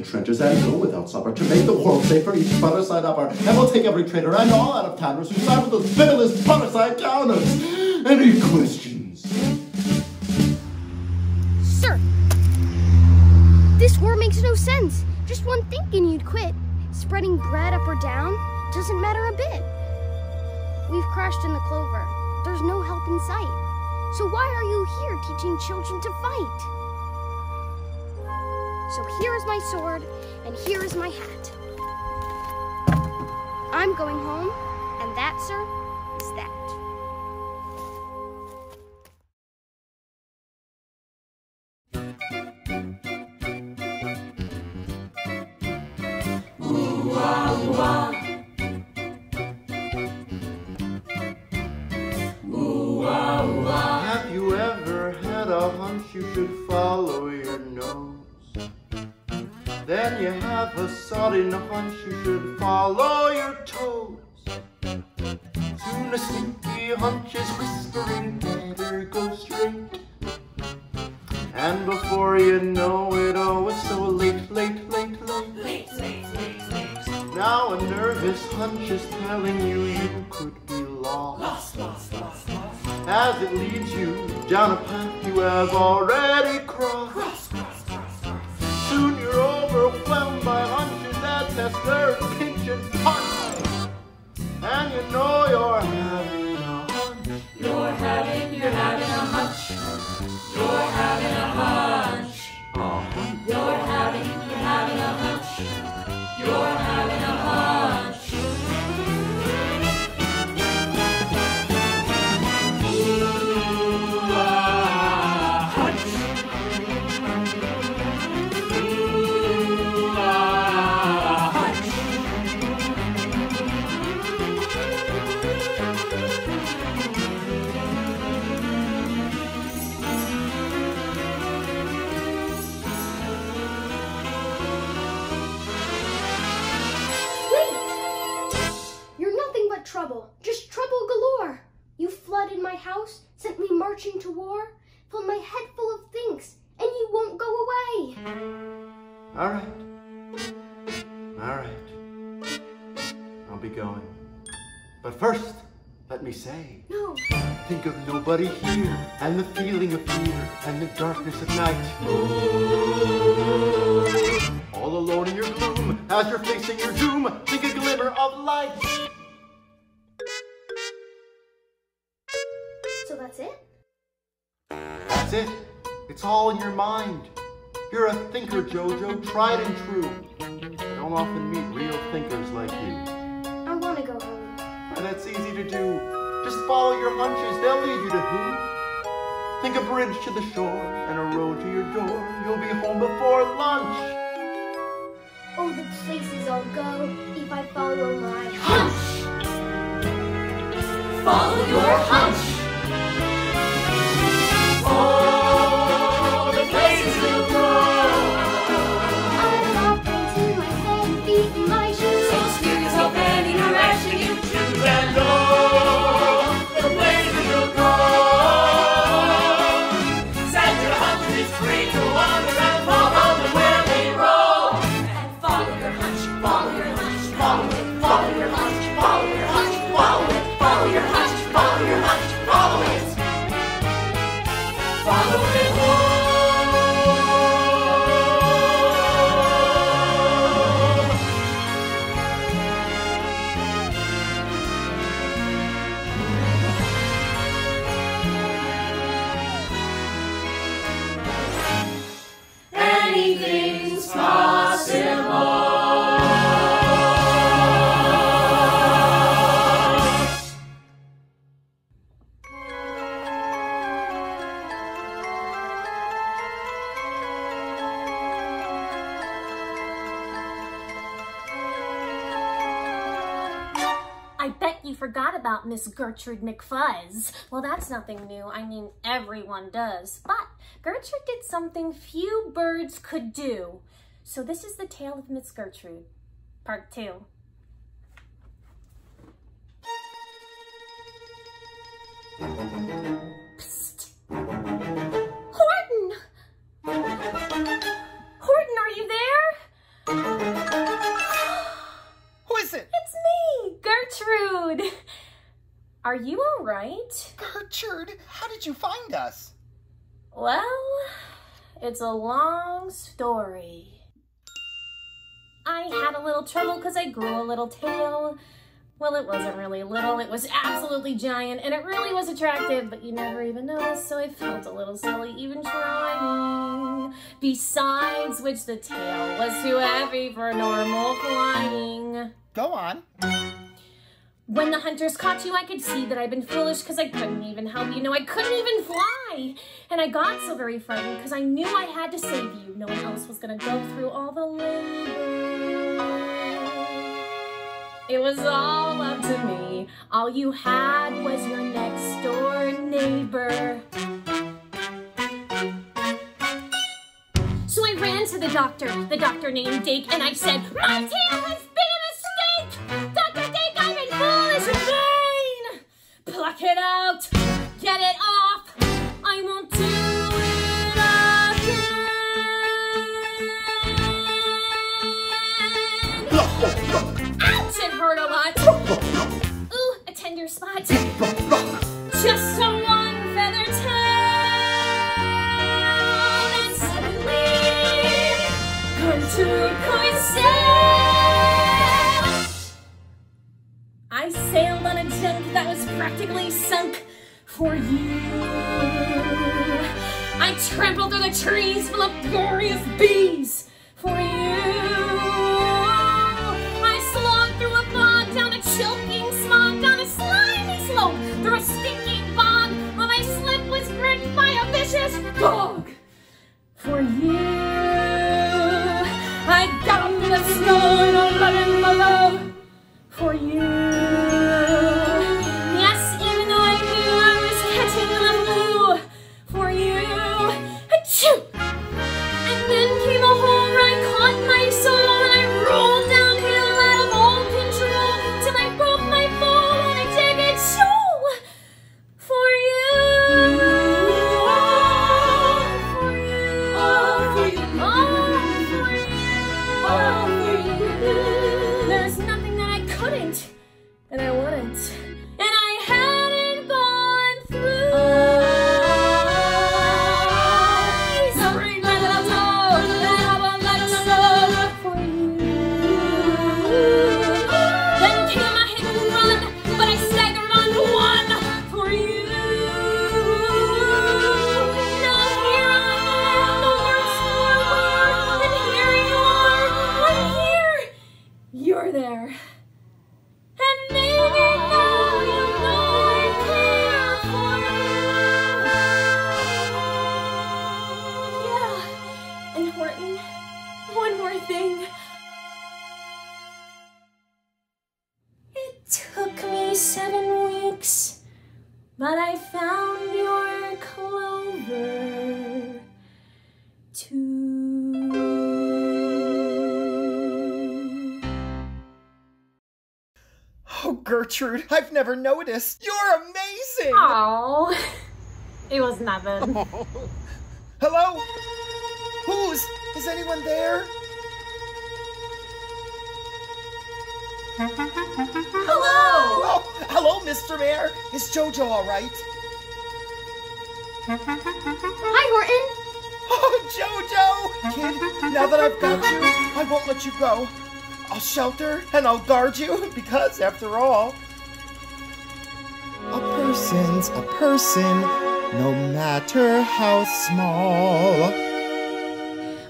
trenches and go without supper to make the world safe for each Butter-Side Upper. And we'll take every traitor and all out of towners who side with those pitiless Butter-Side Downers. Any questions? Sir, this war makes no sense. Just one thing and you'd quit. Spreading bread up or down doesn't matter a bit. We've crashed in the clover. There's no help in sight. So why are you here teaching children to fight? So here is my sword, and here is my hat. I'm going home, and that, sir, nobody here and the feeling of fear and the darkness of night. All alone in your gloom, as you're facing your doom, think a glimmer of light. so that's it? That's it. It's all in your mind. You're a thinker, Jojo, tried and true. I don't often meet real thinkers like you. I want to go home. And that's easy to do. Just follow your hunches, they'll lead you to who? Think a bridge to the shore and a road to your door. You'll be home before lunch. Oh, the places I'll go if I follow my hunch. Follow your hunch. About Miss Gertrude McFuzz. Well, that's nothing new. I mean, everyone does. But Gertrude did something few birds could do. So this is the tale of Miss Gertrude, part two. How did you find us? Well, it's a long story. I had a little trouble because I grew a little tail. Well, it wasn't really little, it was absolutely giant, and it really was attractive, but you never even noticed, so I felt a little silly even trying. Besides which, the tail was too heavy for normal flying. Go on. When the hunters caught you, I could see that I'd been foolish because I couldn't even help you. No, I couldn't even fly. And I got so very frightened because I knew I had to save you. No one else was going to go through all the labor. It was all up to me. All you had was your next door neighbor. So I ran to the doctor, the doctor named Dake, and I said, My tail has been a mistake! Pluck it out! Get it off! I won't do it again! Ouch! It hurt a lot! Ooh, a tender spot! Sailed on a junk that was practically sunk for you. I trampled through the trees full of glorious bees for you. I slogged through a bog down a choking smog, down a slimy slope, through a stinking bog, while my slip was pricked by a vicious dog. For you, I got into the snow in a running below. For you. Gertrude. I've never noticed. You're amazing. Oh, it was nothing. Hello? Who's? Is anyone there? Hello! Oh, hello, Mr. Mayor. Is Jojo all right? Hi, Horton. Oh, Jojo! Kid, now that I've got you, I won't let you go. I'll shelter and I'll guard you because, after all, a person's a person, no matter how small.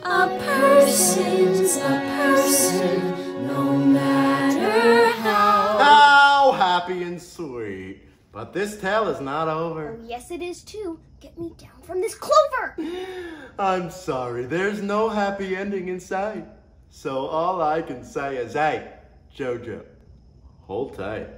A person's a person, no matter how. How happy and sweet. But this tale is not over. Oh, Yes, it is too. Get me down from this clover. I'm sorry, there's no happy ending in sight. So all I can say is, hey, Jojo, hold tight.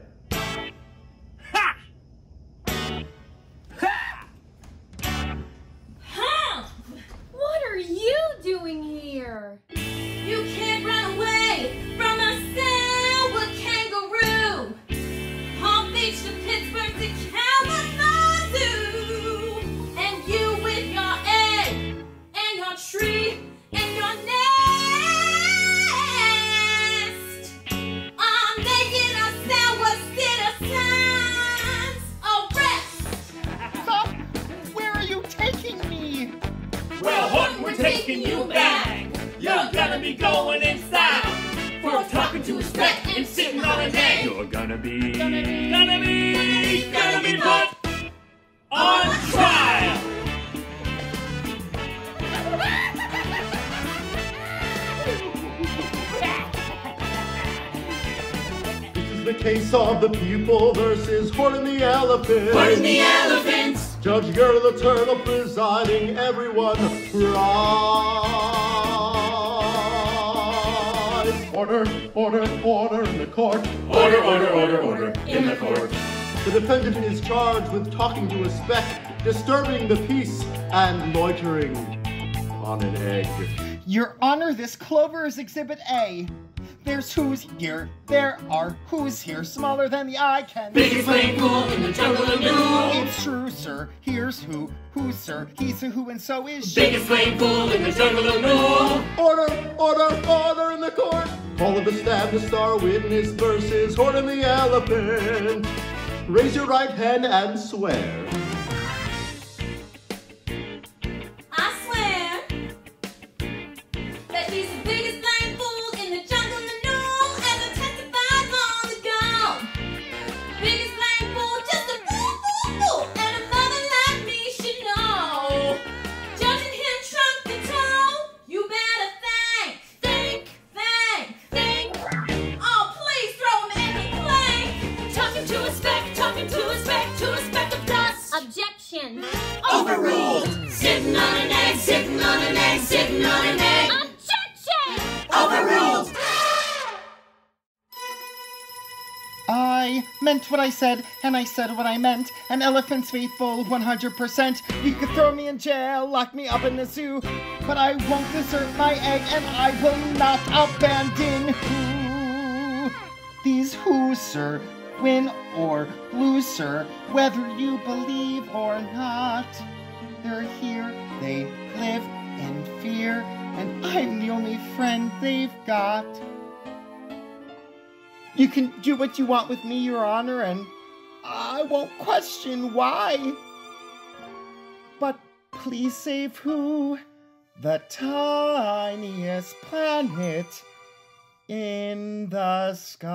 Elephant. Horton the elephant. Judge Yertle the turtle presiding, everyone rise. Order, order, order in the court. Order, order, order, order in the court. The defendant is charged with talking to a speck, disturbing the peace, and loitering on an egg. Your Honor, this clover is Exhibit A. There's who's here. There are who's here, smaller than the eye can. Biggest swimming pool in the jungle of Nool. It's true, sir. Here's who. Who's sir? He's a who, and so is she. Biggest swimming pool in the jungle of Nool. Order, order, order in the court. All of the stand the star witness versus Horton the elephant. Raise your right hand and swear. What I said, and I said what I meant. An elephant's faithful 100%. You could throw me in jail, lock me up in the zoo, but I won't desert my egg, and I will not abandon who. These who, sir, win or lose, sir, whether you believe or not. They're here, they live in fear, and I'm the only friend they've got. You can do what you want with me, Your Honor, and I won't question why. But please save who? The tiniest planet in the sky.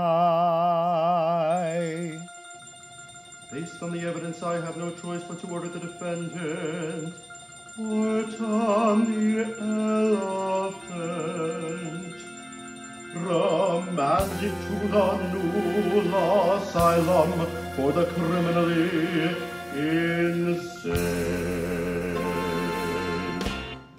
Based on the evidence, I have no choice but to order the defendant. Put on the elephant. Remanded to the Nool asylum for the criminally insane.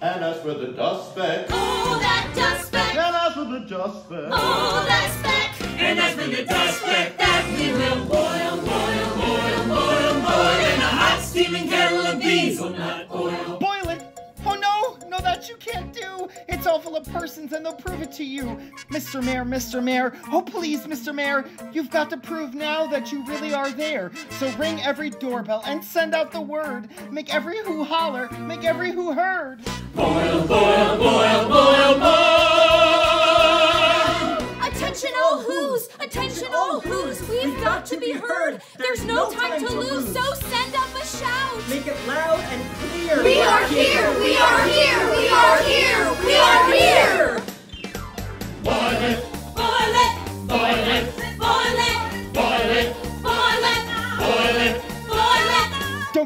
And as for the dust speck, Oh, that dust speck. and as for the dust speck, Oh, that speck. And as for the dust speck that we will boil, boil, boil, boil, boil in a hot steaming kettle of Beezle-Nut oil. No! That you can't do. It's all full of persons and they'll prove it to you. Mr. Mayor, Mr. Mayor, oh please, Mr. Mayor, you've got to prove now that you really are there. So ring every doorbell and send out the word. Make every who holler, make every who heard. Boil, boil, boil, boil, boil. Attention all who's, we've got to be heard. There's no time to lose, so send up a shout. Make it loud and clear. We are here, we are here, we are here, we are here. Boil it, Boil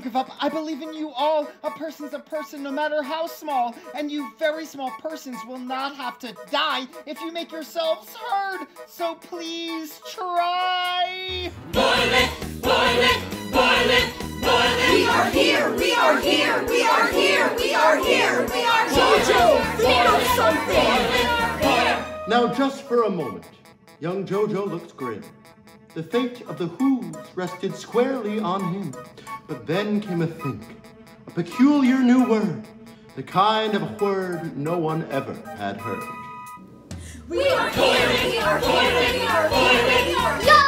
Don't give up. I believe in you all. A person's a person no matter how small. And you very small persons will not have to die if you make yourselves heard. So please try. Boil it, boil it, boil it, boil it. We are here, we are here, we are here, we are here, we are here. Jojo, think of something. Now, just for a moment, young Jojo looked grim. The fate of the Who's rested squarely on him. But then came a think, a peculiar new word, the kind of a word no one ever had heard. We are here, we are here, we are here, we are here.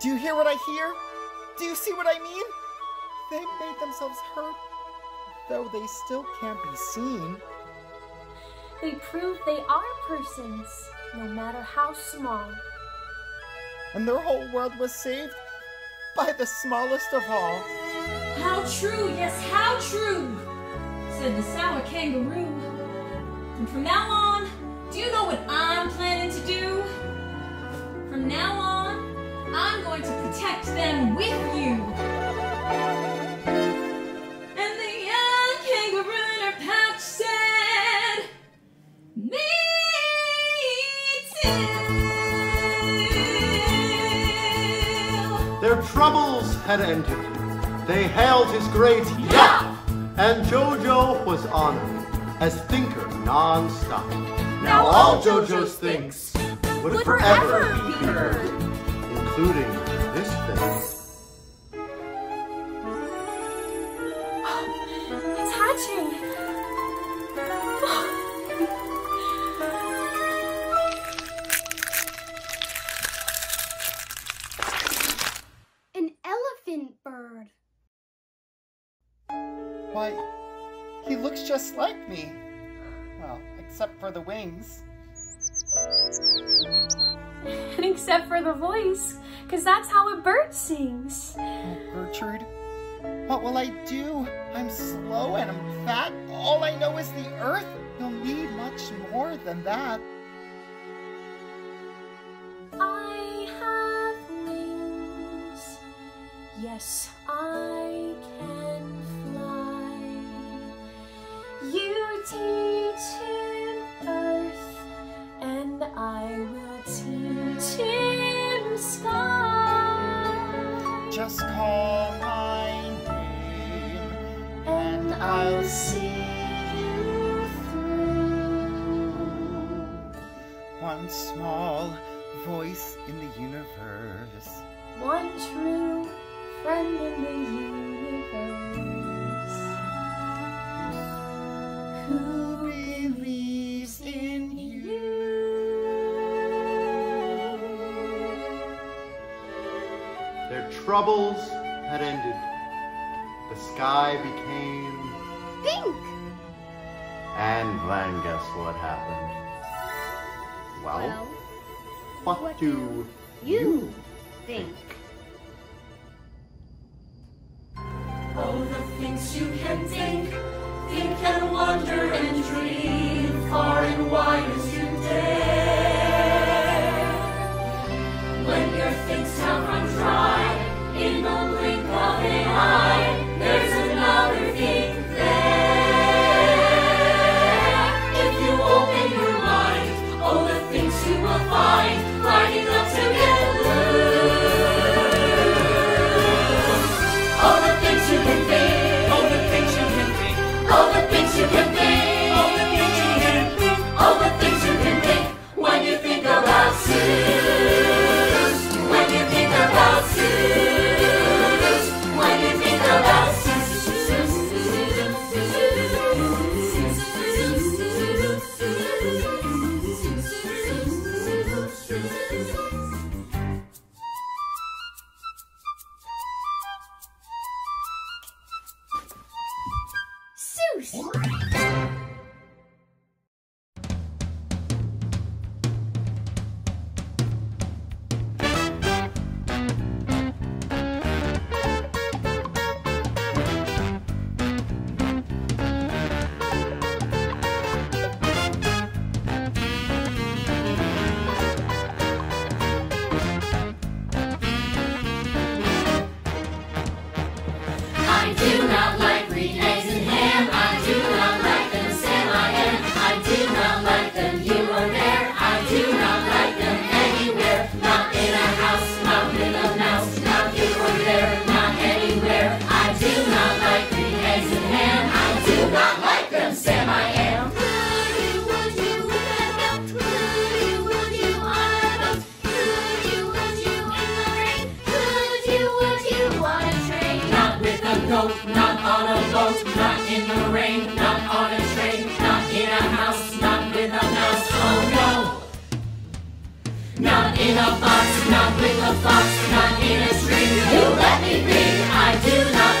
Do you hear what I hear? Do you see what I mean? They made themselves heard, though they still can't be seen. They prove they are persons, no matter how small. And their whole world was saved by the smallest of all. How true, yes, how true, said the sour kangaroo. And from now on, do you know what I'm planning to do? From now on, I'm going to protect them with you. Their troubles had ended. They hailed his great yap, and Jojo was honored as thinker non-stop. Now all Jojo's thinks would forever be heard, including this thing. It's hatching. Why, he looks just like me. Well, except for the wings. And except for the voice, because that's how a bird sings. Oh, Gertrude, what will I do? I'm slow and I'm fat. All I know is the earth. You'll need much more than that. I have wings. Yes, in a box, not with a fox, not in a string. You let me be, I do not